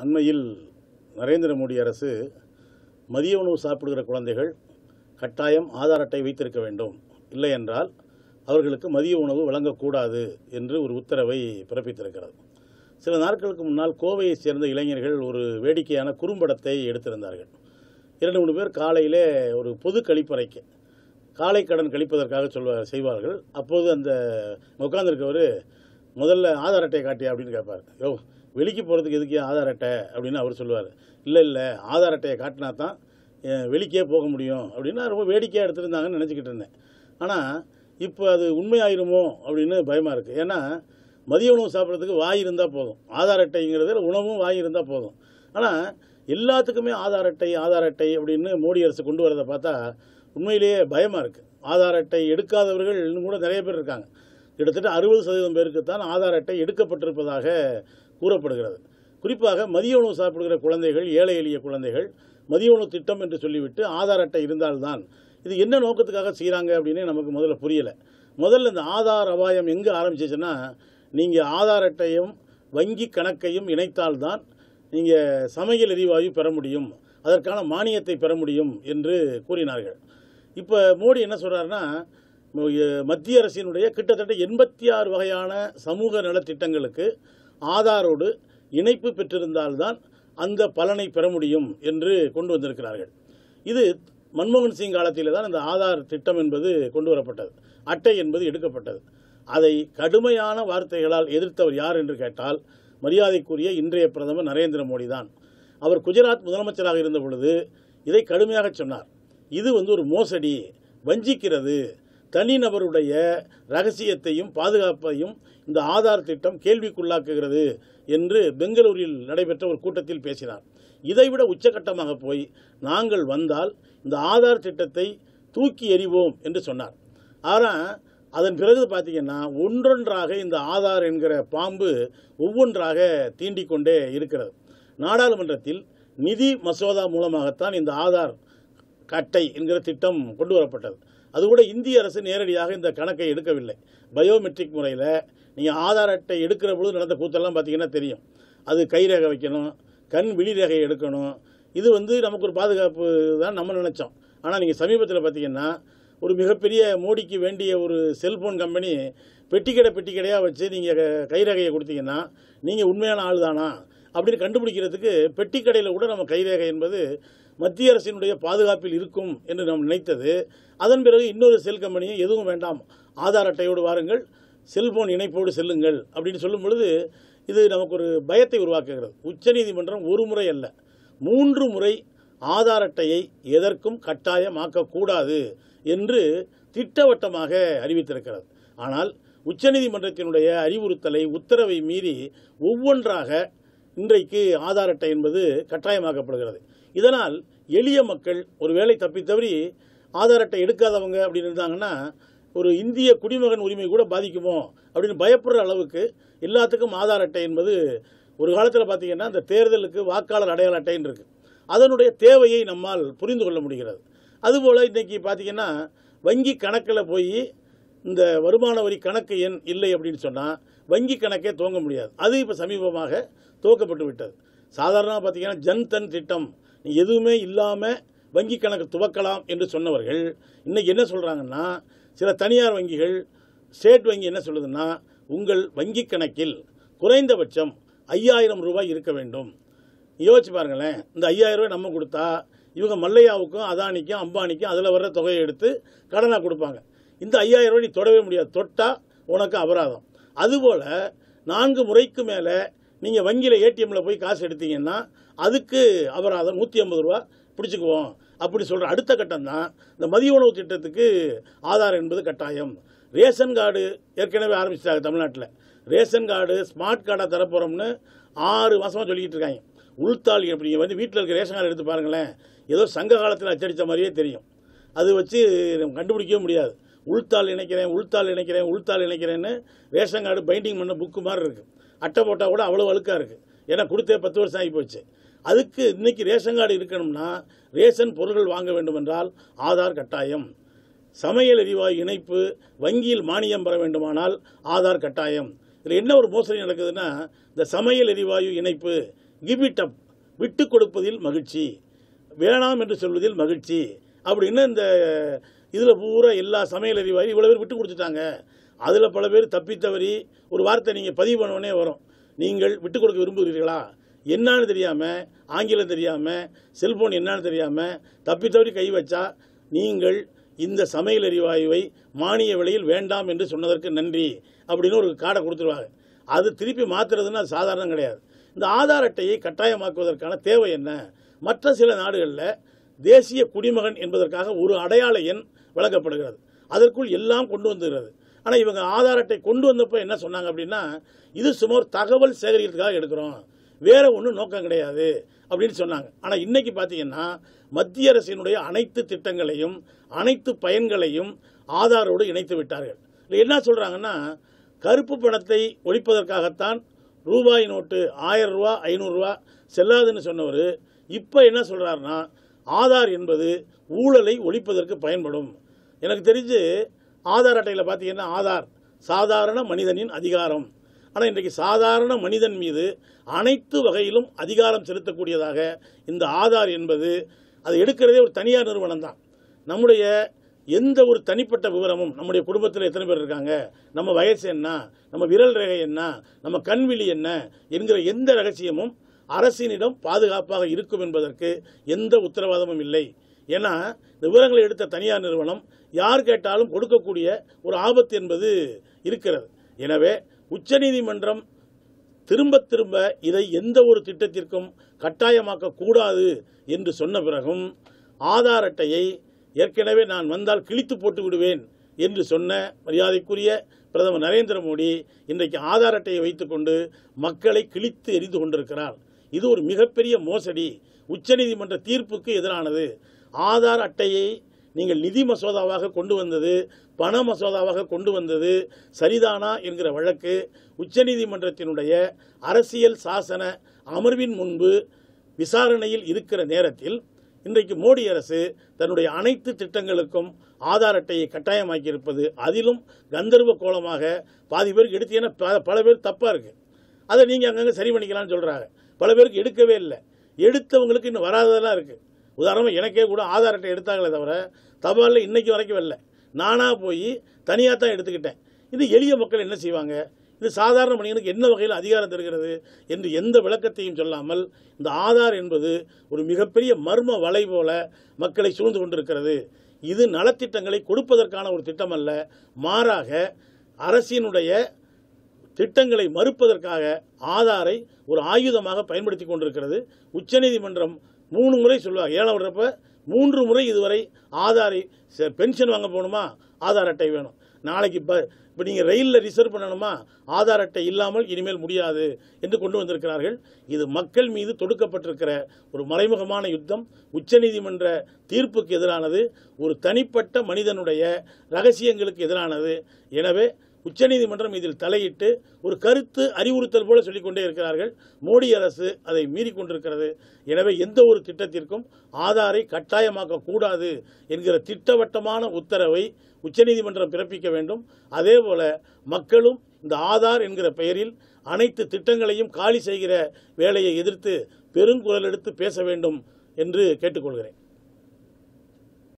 அண்மையில் நரேந்திர மோடி அரசு மதிய உணவு சாப்பிடுகிற குழந்தைகள் கட்டாயம் ஆதார் அட்டை வைத்திருக்க வேண்டும். இல்லை என்றால் அவர்களுக்கு மதிய உணவு வழங்கக்கூடாது என்று ஒரு உத்தரவை பிறப்பித்திருக்கிறது. சில நாட்களுக்கு முன்னால் கோவையைச் சேர்ந்த இளைஞர்கள் ஒரு வேடிக்கையான குறும்படத்தை எடுத்திருந்தார்கள். இரண்டு மூணு பேர் காலையிலே ஒரு பொது கழிப்பறைக்கு காலை கடன் கழிப்பதற்காக சொல்வ செய்வார்கள். அப்போது அந்த உட்காந்துருக்கவர் முதல்ல ஆதார் அட்டையை காட்டியா? அப்படின்னு கேட்பார். யோ வெளிக்கு போகிறதுக்கு எதுக்கு ஆதார் அட்டை அப்படின்னு அவர் சொல்லுவார். இல்லை இல்லை ஆதார் அட்டையை காட்டினா தான் வெளிக்கே போக முடியும். அப்படின்னு ரொம்ப வேடிக்கையாக எடுத்துருந்தாங்கன்னு நினச்சிக்கிட்டு இருந்தேன். ஆனால் இப்போ அது உண்மையாயிருமோ அப்படின்னு பயமாக இருக்குது ஏன்னா மதிய உணவு சாப்பிட்றதுக்கு வாய் இருந்தால் போதும். ஆதார் அட்டைங்கிறது உணவும் வாய் இருந்தால் போதும். ஆனால் எல்லாத்துக்குமே ஆதார் அட்டை ஆதார் அட்டை அப்படின்னு மோடி அரசு கொண்டு வரதை பார்த்தா உண்மையிலேயே பயமாக இருக்குது ஆதார் அட்டை எடுக்காதவர்கள் இன்னும் கூட நிறைய பேர் இருக்காங்க. கிட்டத்தட்ட அறுபது சதவீதம் பேருக்கு தான் ஆதார் அட்டை எடுக்கப்பட்டிருப்பதாக கூறப்படுகிறது. குறிப்பாக மதிய உணவு சாப்பிடுகிற குழந்தைகள் ஏழை எளிய குழந்தைகள் மதிய உணவு திட்டம் என்று சொல்லிவிட்டு ஆதார் அட்டை இருந்தால்தான் இது என்ன நோக்கத்துக்காக செய்கிறாங்க அப்படின்னு நமக்கு முதல்ல புரியலை. முதல்ல இந்த ஆதார் அபாயம் எங்கே ஆரம்பிச்சிச்சுன்னா நீங்கள் ஆதார் அட்டையும் வங்கி கணக்கையும் இணைத்தால்தான் நீங்கள் சமையல் எரிவாயு பெற முடியும் அதற்கான மானியத்தை பெற முடியும் என்று கூறினார்கள். இப்போ மோடி என்ன சொல்கிறாருன்னா மத்திய அரசினுடைய கிட்டத்தட்ட எண்பத்தி ஆறு வகையான சமூக நலத்திட்டங்களுக்கு ஆதாரோடு இணைப்பு பெற்றிருந்தால்தான் அந்த பலனை பெற முடியும் என்று கொண்டு வந்திருக்கிறார்கள். இது மன்மோகன் சிங் காலத்தில் தான் இந்த ஆதார் திட்டம் என்பது கொண்டு வரப்பட்டது. அட்டை என்பது எடுக்கப்பட்டது. அதை கடுமையான வார்த்தைகளால் எதிர்த்தவர் யார் என்று கேட்டால் மரியாதைக்குரிய இன்றைய பிரதமர் நரேந்திர மோடி தான். அவர் குஜராத் முதலமைச்சராக இருந்த பொழுது இதை கடுமையாக சொன்னார். இது வந்து ஒரு மோசடி வஞ்சிக்கிறது தனிநபருடைய ரகசியத்தையும் பாதுகாப்பையும் இந்த ஆதார் திட்டம் கேள்விக்குள்ளாக்குகிறது என்று பெங்களூரில் நடைபெற்ற ஒரு கூட்டத்தில் பேசினார். இதைவிட உச்சகட்டமாக போய் நாங்கள் வந்தால் இந்த ஆதார் திட்டத்தை தூக்கி எறிவோம் என்று சொன்னார். ஆனால் அதன் பிறகு பார்த்தீங்கன்னா ஒன்றொன்றாக இந்த ஆதார் என்கிற பாம்பு ஒவ்வொன்றாக தீண்டிக்கொண்டே இருக்கிறது. நாடாளுமன்றத்தில் நிதி மசோதா மூலமாகத்தான் இந்த ஆதார் கட்டை என்கிற திட்டம் கொண்டு வரப்பட்டது. அது கூட இந்திய அரசு நேரடியாக இந்த கணக்கை எடுக்கவில்லை. பயோமெட்ரிக் முறையில் நீங்கள் ஆதார் அட்டை எடுக்கிற பொழுது நடந்த கூத்தெல்லாம் பார்த்தீங்கன்னா தெரியும். அது கைரேகை வைக்கணும் கண் விழிரேகை எடுக்கணும். இது வந்து நமக்கு ஒரு பாதுகாப்பு தான் நம்ம நினச்சோம். ஆனால் நீங்கள் சமீபத்தில் பார்த்தீங்கன்னா ஒரு மிகப்பெரிய மோடிக்கு வேண்டிய ஒரு செல்ஃபோன் கம்பெனி பெட்டிக்கடை பெட்டிக்கடையாக வச்சு நீங்கள் கைரகையை கொடுத்தீங்கன்னா நீங்கள் உண்மையான ஆள் தானா அப்படின்னு கண்டுபிடிக்கிறதுக்கு பெட்டி கடையில் கூட நம்ம கைரேகை என்பது மத்திய அரசினுடைய பாதுகாப்பில் இருக்கும் என்று நாம் நினைத்தது. அதன் பிறகு இன்னொரு செல் கம்பெனியை எதுவும் வேண்டாம். ஆதார் அட்டையோடு வாருங்கள். செல்போன் இணைப்போடு செல்லுங்கள் அப்படின்னு சொல்லும் பொழுது இது நமக்கு ஒரு பயத்தை உருவாக்குகிறது. உச்சநீதிமன்றம் ஒரு முறை அல்ல மூன்று முறை ஆதார் அட்டையை எதற்கும் கட்டாயமாக்கக்கூடாது என்று திட்டவட்டமாக அறிவித்திருக்கிறது. ஆனால் உச்சநீதிமன்றத்தினுடைய அறிவுறுத்தலை உத்தரவை மீறி ஒவ்வொன்றாக இன்றைக்கு ஆதார் அட்டை என்பது கட்டாயமாக்கப்படுகிறது. இதனால் எளிய மக்கள் ஒரு வேலை தப்பித்தவறி ஆதார் அட்டை எடுக்காதவங்க அப்படின்னு இருந்தாங்கன்னா ஒரு இந்திய குடிமகன் உரிமை கூட பாதிக்குமோ அப்படின்னு பயப்படுற அளவுக்கு எல்லாத்துக்கும் ஆதார் அட்டை என்பது ஒரு காலத்தில் பார்த்தீங்கன்னா இந்த தேர்தலுக்கு வாக்காளர் அடையாள அட்டைன்னு இருக்குது அதனுடைய தேவையை நம்மால் புரிந்து கொள்ள முடிகிறது. அதுபோல் இன்றைக்கி பார்த்தீங்கன்னா வங்கி கணக்கில் போய் இந்த வருமான வரி கணக்கு எண் இல்லை அப்படின்னு சொன்னால் வங்கி கணக்கே துவங்க முடியாது. அது இப்போ சமீபமாக துவக்கப்பட்டு விட்டது. சாதாரணமாக பார்த்தீங்கன்னா ஜன்தன் திட்டம். நீ எதுவுமே இல்லாமல் வங்கி கணக்கு துவக்கலாம் என்று சொன்னவர்கள் இன்றைக்கி என்ன சொல்கிறாங்கன்னா சில தனியார் வங்கிகள் ஸ்டேட் வங்கி என்ன சொல்லுதுன்னா உங்கள் வங்கி கணக்கில் குறைந்தபட்சம் ஐயாயிரம் ரூபாய் இருக்க வேண்டும். யோசிச்சு பாருங்களேன் இந்த ஐயாயிரம் ரூபாய் நம்ம கொடுத்தா இவங்க மல்லையாவுக்கும் அதானிக்கும் அம்பானிக்கும் அதில் வர்ற தொகையை எடுத்து கடனாக கொடுப்பாங்க. இந்த ஐயாயிரம் ரூபாய் நீ தொடவே முடியாது. தொட்டால் உனக்கு அபராதம். அதுபோல் நான்கு முறைக்கு மேலே நீங்கள் வங்கியில் ஏடிஎம்மில் போய் காசு எடுத்தீங்கன்னா அதுக்கு அபராதம் நூற்றி ஐம்பது ரூபா பிடிச்சிக்குவோம். அப்படி சொல்கிற அடுத்த கட்டம் தான் இந்த மதிய உணவு திட்டத்துக்கு ஆதார் என்பது கட்டாயம். ரேஷன் கார்டு ஏற்கனவே ஆரம்பிச்சிட்டாங்க தமிழ்நாட்டில். ரேஷன் கார்டு ஸ்மார்ட் கார்டாக தரப்போகிறோம்னு ஆறு மாதமாக சொல்லிக்கிட்டு இருக்காங்க. உள்தாள் இப்படி வந்து வீட்டில் இருக்க ரேஷன் கார்டு எடுத்து பாருங்களேன். ஏதோ சங்க காலத்தில் அச்சடித்த மாதிரியே தெரியும். அது வச்சு நம்ம கண்டுபிடிக்கவே முடியாது. உள்தாள் இணைக்கிறேன் உள்தாள் இணைக்கிறேன் உள்தாள் இணைக்கிறேன்னு ரேஷன் கார்டு பைண்டிங் பண்ண புக்கு மாதிரி இருக்குது அட்டை போட்டால் கூட அவ்வளோ அழுக்காக இருக்குது ஏன்னா கொடுத்தே பத்து வருஷம் ஆகி போச்சு அதுக்கு இன்னைக்கு ரேஷன் கார்டு இருக்கணும்னா ரேஷன் பொருட்கள் வாங்க வேண்டும் என்றால் ஆதார் கட்டாயம். சமையல் எரிவாயு இணைப்பு வங்கியில் மானியம் பெற வேண்டுமானால் ஆதார் கட்டாயம். இதில் என்ன ஒரு மோசடி நடக்குதுன்னா இந்த சமையல் எரிவாயு இணைப்பு கிபிட் அப் விட்டு கொடுப்பதில் மகிழ்ச்சி வேணாம் என்று சொல்வதில் மகிழ்ச்சி அப்படின்னு இந்த இதில் பூரா எல்லா சமையல் அறிவாயும் இவ்வளோ பேர் விட்டு கொடுத்துட்டாங்க. அதில் பல பேர் தப்பி தவறி ஒரு வார்த்தை நீங்கள் பதிவு பண்ணவொடனே வரும். நீங்கள் விட்டு கொடுக்க விரும்புகிறீர்களா? என்னன்னு தெரியாமல் ஆங்கிலம் தெரியாமல் செல்போன் என்னன்னு தெரியாமல் தப்பி தவறி கை வச்சா நீங்கள் இந்த சமையல் எரிவாயுவை மானிய விலையில் வேண்டாம் என்று சொன்னதற்கு நன்றி அப்படின்னு ஒரு கார்டை கொடுத்துருவாங்க. அது திருப்பி மாற்றுறதுன்னா சாதாரணம் கிடையாது. இந்த ஆதார் அட்டையை கட்டாயமாக்குவதற்கான தேவை என்ன? மற்ற சில நாடுகளில் தேசிய குடிமகன் என்பதற்காக ஒரு அடையாள எண் வழங்கப்படுகிறது அதற்குள் எல்லாம் கொண்டு வந்துகிறது. ஆனால் இவங்க ஆதார் அட்டை கொண்டு வந்தப்போ என்ன சொன்னாங்க அப்படின்னா இது சுமார் தகவல் சேகரிக்கிறதுக்காக எடுக்கிறோம். வேற ஒன்றும் நோக்கம் கிடையாது அப்படின்னு சொன்னாங்க. ஆனால் இன்னைக்கு பார்த்தீங்கன்னா மத்திய அரசினுடைய அனைத்து திட்டங்களையும் அனைத்து பயன்களையும் ஆதாரோடு இணைத்து விட்டார்கள். இல்லை என்ன சொல்கிறாங்கன்னா கருப்பு பணத்தை ஒழிப்பதற்காகத்தான் ரூபாய் நோட்டு ஆயிரம் ரூபா ஐநூறுரூவா செல்லாதுன்னு சொன்னவர் இப்போ என்ன சொல்கிறாருன்னா ஆதார் என்பது ஊழலை ஒழிப்பதற்கு பயன்படும். எனக்கு தெரிஞ்சு ஆதார் அட்டையில் பார்த்தீங்கன்னா ஆதார். சாதாரண மனிதனின் அதிகாரம். ஆனால் இன்றைக்கு சாதாரண மனிதன் மீது அனைத்து வகையிலும் அதிகாரம் செலுத்தக்கூடியதாக இந்த ஆதார் என்பது அதை எடுக்கிறதே ஒரு தனியார் நிறுவனம் தான் நம்முடைய எந்த ஒரு தனிப்பட்ட விவரமும் நம்முடைய குடும்பத்தில் எத்தனை பேர் இருக்காங்க? நம்ம வயசு என்ன? நம்ம விரல் ரேகை என்ன? நம்ம கண்விழி என்ன? என்கிற எந்த ரகசியமும் அரசினிடம் பாதுகாப்பாக இருக்கும் என்பதற்கு எந்த உத்தரவாதமும் இல்லை. ஏன்னா இந்த விவரங்களை எடுத்த தனியார் நிறுவனம் யார் கேட்டாலும் கொடுக்கக்கூடிய ஒரு ஆபத்து என்பது இருக்கிறது. எனவே உச்சநீதிமன்றம் திரும்ப திரும்ப இதை எந்த ஒரு திட்டத்திற்கும் கட்டாயமாக்க கூடாது என்று சொன்ன பிறகும் ஆதார் அட்டையை ஏற்கனவே நான் வந்தால் கிழித்து போட்டு விடுவேன் என்று சொன்ன மரியாதைக்குரிய பிரதமர் நரேந்திர மோடி இன்றைக்கு ஆதார் அட்டையை வைத்துக்கொண்டு மக்களை கிழித்து எரிந்து கொண்டிருக்கிறார். இது ஒரு மிகப்பெரிய மோசடி. உச்சநீதிமன்ற தீர்ப்புக்கு எதிரானது. ஆதார் அட்டையை நீங்கள் நிதி மசோதாவாக கொண்டு வந்தது பண மசோதாவாக கொண்டு வந்தது சரிதானா என்கிற வழக்கு உச்சநீதிமன்றத்தினுடைய அரசியல் சாசன அமர்வின் முன்பு விசாரணையில் இருக்கிற நேரத்தில் இன்றைக்கு மோடி அரசு தன்னுடைய அனைத்து திட்டங்களுக்கும் ஆதார் அட்டையை கட்டாயமாக்கியிருப்பது அதிலும் கந்தர்வ கோலமாக பாதி பேருக்கு எடுத்து ஏன்னா ப- பல பேர் தப்பாக இருக்கு. அதை நீங்கள் அங்கங்கே சரி பண்ணிக்கலாம்னு சொல்கிறாங்க பல பேருக்கு எடுக்கவே இல்லை. எடுத்தவங்களுக்கு இன்னும் வராததெல்லாம் இருக்குது உதாரணமாக எனக்கே கூட ஆதார் அட்டை எடுத்தாங்களே தவிர தபாலில் இன்றைக்கி வரைக்கும் வரல. நானாக போய் தனியாக தான் எடுத்துக்கிட்டேன். இது எளிய மக்கள் என்ன செய்வாங்க? இது சாதாரண மனிதனுக்கு என்ன வகையில் அதிகாரம் தருகிறது என்று எந்த விளக்கத்தையும் சொல்லாமல் இந்த ஆதார் என்பது ஒரு மிகப்பெரிய மர்ம வலை போல மக்களை சூழ்ந்து கொண்டிருக்கிறது. இது நலத்திட்டங்களை கொடுப்பதற்கான ஒரு திட்டம் அல்ல மாறாக அரசினுடைய திட்டங்களை மறுப்பதற்காக ஆதாரை ஒரு ஆயுதமாக பயன்படுத்தி கொண்டிருக்கிறது. உச்சநீதிமன்றம் மூணு முறை சொல்லுவாங்க. ஏழை வர்றப்ப மூன்று முறை இதுவரை ஆதாரை பென்ஷன் வாங்க போகணுமா? ஆதார் அட்டை வேணும். நாளைக்கு இப்போ இப்போ நீங்கள் ரயிலில் ரிசர்வ் பண்ணணுமா? ஆதார் அட்டை இல்லாமல் இனிமேல் முடியாது என்று கொண்டு வந்திருக்கிறார்கள். இது மக்கள் மீது தொடுக்கப்பட்டிருக்கிற ஒரு மறைமுகமான யுத்தம். உச்சநீதிமன்ற தீர்ப்புக்கு எதிரானது. ஒரு தனிப்பட்ட மனிதனுடைய ரகசியங்களுக்கு எதிரானது. எனவே உச்சநீதிமன்றம் இதில் தலையிட்டு ஒரு கருத்து அறிவுறுத்தல் போல சொல்லிக்கொண்டே இருக்கிறார்கள். மோடி அரசு அதை மீறி கொண்டிருக்கிறது. எனவே எந்த ஒரு திட்டத்திற்கும் ஆதாரை கட்டாயமாக்க கூடாது என்கிற திட்டவட்டமான உத்தரவை உச்சநீதிமன்றம் பிறப்பிக்க வேண்டும். அதே போல மக்களும் இந்த ஆதார் என்கிற பெயரில் அனைத்து திட்டங்களையும் காலி செய்கிற வேலையை எதிர்த்து பெருங்குரல் எடுத்து பேச வேண்டும் என்று கேட்டுக்கொள்கிறேன்.